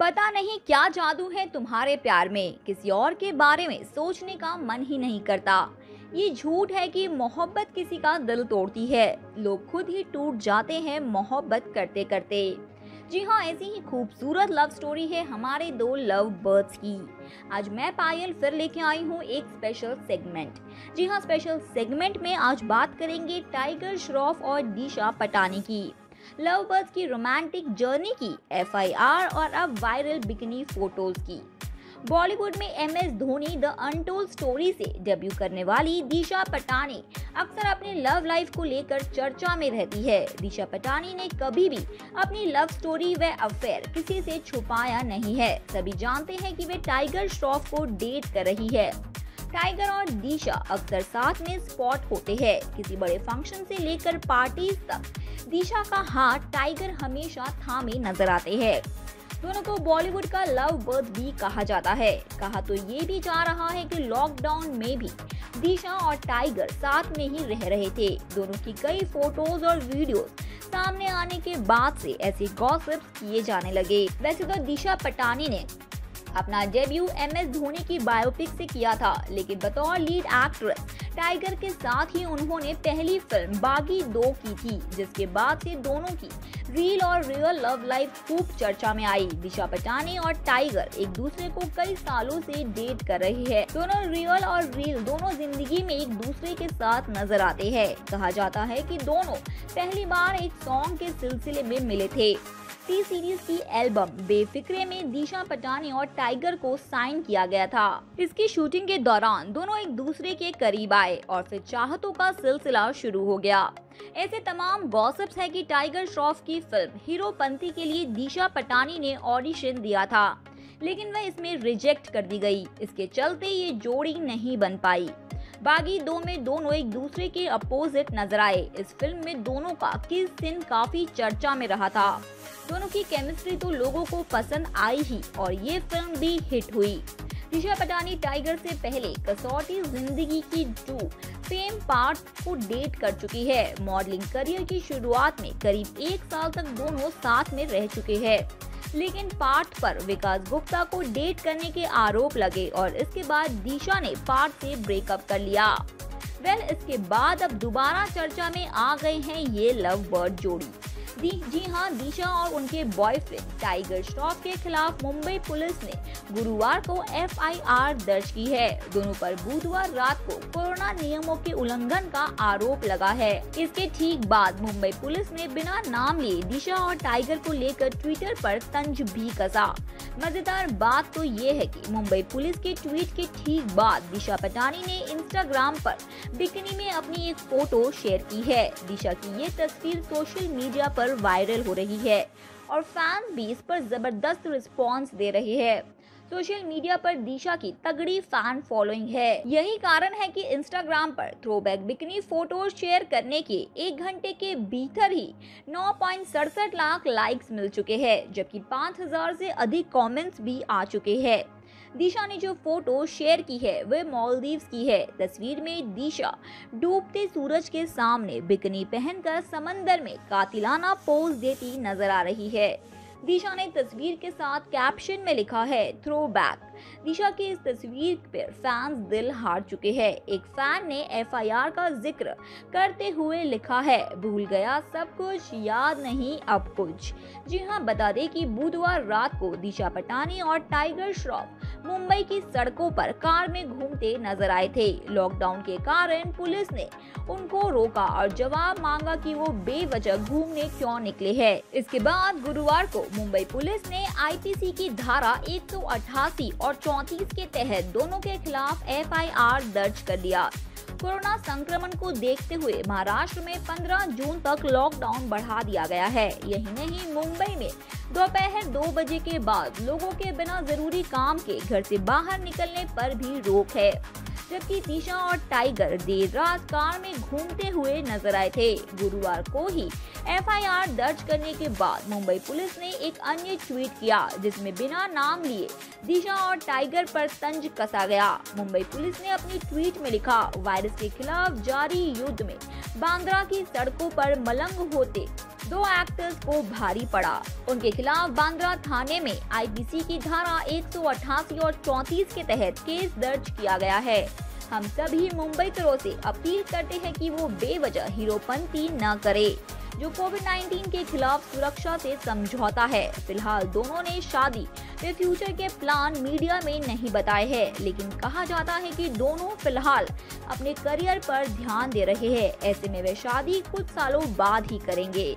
पता नहीं क्या जादू है तुम्हारे प्यार में। किसी और के बारे में सोचने का मन ही नहीं करता। ये झूठ है कि मोहब्बत किसी का दिल तोड़ती है। लोग खुद ही टूट जाते हैं मोहब्बत करते करते जी हाँ ऐसी ही खूबसूरत लव स्टोरी है हमारे दो लव बर्ड्स की। आज मैं पायल फिर लेके आई हूँ एक स्पेशल सेगमेंट जी हाँ स्पेशल सेगमेंट में आज बात करेंगे टाइगर श्रॉफ और दिशा पटानी की। लव बर्ड्स की रोमांटिक जर्नी की एफआईआर और अब वायरल बिकनी फ़ोटोज़ की। बॉलीवुड में M S Dhoni the untold story से डेब्यू करने वाली दिशा पटानी अक्सर अपने लव लाइफ को लेकर चर्चा में रहती है। दिशा पटानी ने कभी भी अपनी लव स्टोरी व अफेयर किसी से छुपाया नहीं है। सभी जानते हैं कि वे टाइगर श्रॉफ को डेट कर रही है। टाइगर और दिशा अक्सर साथ में स्पॉट होते हैं। किसी बड़े फ़ंक्शन से लेकर पार्टीज़ तक, दिशा का हाथ टाइगर हमेशा थामे नज़र आते हैं। दोनों को बॉलीवुड का लव बर्थ भी कहा जाता है। कहा तो ये भी जा रहा है कि लॉकडाउन में भी दिशा और टाइगर साथ में ही रह रहे थे। दोनों की कई फ़ोटोज़ और वीडियोस सामने आने के बाद से ऐसे गॉसिप्स किए जाने लगे। वैसे तो दिशा पटानी ने अपना डेब्यू एम एस धोनी की बायोपिक से किया था लेकिन बतौर लीड एक्ट्रेस टाइगर के साथ ही उन्होंने पहली फ़िल्म बागी दो की थी, जिसके बाद से दोनों की रियल और रियल लव लाइफ खूब चर्चा में आई। दिशा पटानी और टाइगर एक दूसरे को कई सालों से डेट कर रही है। दोनों रियल और रियल दोनों ज़िंदगी में एक दूसरे के साथ नज़र आते हैं। कहा जाता है कि दोनों पहली बार एक सॉन्ग के सिलसिले में मिले थे। टी सीरीज़ की एल्बम बेफिक्रे में दिशा पटानी और टाइगर को साइन किया गया था। इसकी शूटिंग के दौरान दोनों एक दूसरे के करीब आए। और फिर चाहतों का सिलसिला शुरू हो गया। ऐसे तमाम गॉसिप्स है कि टाइगर श्रॉफ की फ़िल्म हीरो पंथी के लिए दिशा पटानी ने ऑडिशन दिया था, लेकिन वह इसमें रिजेक्ट कर दी गई। इसके चलते ये जोड़ी नहीं बन पाई। बागी दो में दोनों एक दूसरे के अपोजिट नज़र आए। इस फ़िल्म में दोनों का किस दिन काफ़ी चर्चा में रहा था। दोनों की केमिस्ट्री तो लोगों को पसंद आई ही और ये फ़िल्म भी हिट हुई। दिशा पटानी टाइगर से पहले Kasautii Zindagii Kay two fame part को डेट कर चुकी है। मॉडलिंग करियर की शुरुआत में करीब एक साल तक दोनों साथ में रह चुके हैं। लेकिन पार्थ पर विकास गुप्ता को डेट करने के आरोप लगे और इसके बाद दिशा ने पार्थ से ब्रेकअप कर लिया। वेल, इसके बाद अब दोबारा चर्चा में आ गए हैं ये लव बर्ड जोड़ी। जी हाँ दिशा और उनके बॉयफ्रेंड टाइगर श्रॉफ के खिलाफ मुंबई पुलिस ने गुरुवार को एफआईआर दर्ज की है। दोनों पर बुधवार रात को कोरोना नियमों के उल्लंघन का आरोप लगा है। इसके ठीक बाद मुंबई पुलिस ने बिना नाम लिए दिशा और टाइगर को लेकर ट्विटर पर तंज भी कसा। मज़ेदार बात तो ये है कि मुंबई पुलिस के ट्वीट के ठीक बाद दिशा पटानी ने इंस्टाग्राम पर बिकनी में अपनी एक फ़ोटो शेयर की है। दिशा की ये तस्वीर सोशल मीडिया पर वायरल हो रही है और फैंस भी इस पर ज़बरदस्त रिस्पॉन्स दे रहे हैं। सोशल मीडिया पर दिशा की तगड़ी फ़ैन फॉलोइंग है। यही कारण है कि इंस्टाग्राम पर थ्रोबैक बिकनी फ़ोटो शेयर करने के एक घंटे के भीतर ही नौ लाख लाइक्स मिल चुके हैं, जबकि 5000 से अधिक कमेंट्स भी आ चुके हैं। दिशा ने जो फ़ोटो शेयर की है, वह मालदीव्स की है। तस्वीर में दिशा डूबते सूरज के सामने बिकनी पहनकर समंदर में कातिलाना पोज देती नज़र आ रही है। दिशा ने तस्वीर के साथ कैप्शन में लिखा है थ्रो बैक दिशा की इस तस्वीर पर फैंस दिल हार चुके हैं। एक फ़ैन ने एफआईआर का ज़िक्र करते हुए लिखा है, भूल गया सब कुछ, याद नहीं अब कुछ। जी हाँ बता दें कि बुधवार रात को दिशा पटानी और टाइगर श्रॉफ मुंबई की सड़कों पर कार में घूमते नज़र आए थे। लॉकडाउन के कारण पुलिस ने उनको रोका और जवाब मांगा कि वो बेवजह घूमने क्यों निकले हैं। इसके बाद गुरुवार को मुंबई पुलिस ने आईपीसी की धारा एक सौ अठासी और चौतीस के तहत दोनों के खिलाफ एफआईआर दर्ज कर दिया कोरोना संक्रमण को देखते हुए महाराष्ट्र में 15 जून तक लॉकडाउन बढ़ा दिया गया है। यही नहीं, मुंबई में दोपहर दो बजे के बाद लोगों के बिना ज़रूरी काम के घर से बाहर निकलने पर भी रोक है, जबकि दिशा और टाइगर देर रात कार में घूमते हुए नज़र आए थे। गुरुवार को ही एफआईआर दर्ज करने के बाद मुंबई पुलिस ने एक अन्य ट्वीट किया, जिसमें बिना नाम लिए दिशा और टाइगर पर तंज कसा गया। मुंबई पुलिस ने अपनी ट्वीट में लिखा, वायरस के खिलाफ जारी युद्ध में बांद्रा की सड़कों पर मलंग होते दो एक्टर्स को भारी पड़ा। उनके खिलाफ बांद्रा थाने में आईपीसी की धारा एक सौ अठासी और 34 के तहत केस दर्ज किया गया है। हम सभी मुंबई करो से अपील करते हैं कि वो बेवजह हीरोपंती न करे, जो कोविड 19 के खिलाफ सुरक्षा से समझौता है। फ़िलहाल दोनों ने शादी वे फ्यूचर के प्लान मीडिया में नहीं बताए हैं, लेकिन कहा जाता है कि दोनों फ़िलहाल अपने करियर पर ध्यान दे रहे हैं। ऐसे में वे शादी कुछ सालों बाद ही करेंगे।